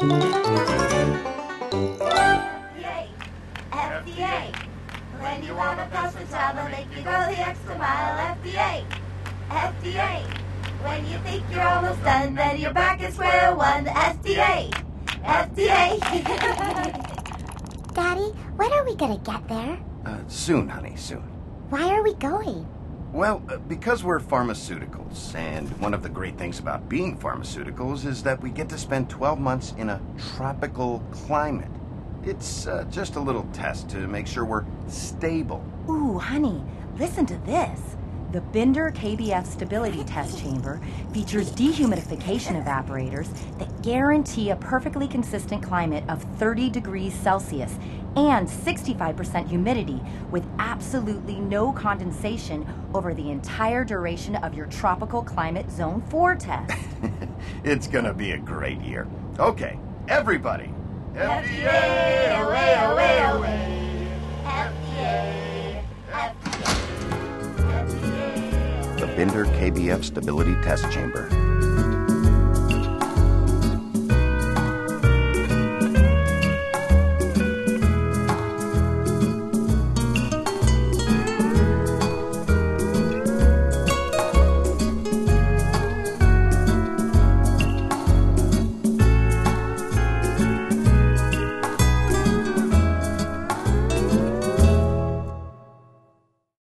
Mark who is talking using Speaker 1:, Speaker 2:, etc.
Speaker 1: FDA, FDA. When you want a custom job, they'll make you go the extra mile. FDA, FDA. When you think you're almost done, then you're back at square one. FDA, FDA.
Speaker 2: Daddy, when are we gonna get there?
Speaker 3: Uh, soon, honey, soon.
Speaker 2: Why are we going?
Speaker 3: Well, uh, because we're pharmaceuticals, and one of the great things about being pharmaceuticals is that we get to spend 12 months in a tropical climate. It's uh, just a little test to make sure we're stable.
Speaker 4: Ooh, honey, listen to this. The Binder KBF Stability Test Chamber features dehumidification evaporators that guarantee a perfectly consistent climate of 30 degrees Celsius and 65% humidity with absolutely no condensation over the entire duration of your tropical climate zone 4 test.
Speaker 3: it's gonna be a great year. Okay, everybody.
Speaker 1: FDA, away, away, away.
Speaker 3: Binder KBF Stability Test Chamber.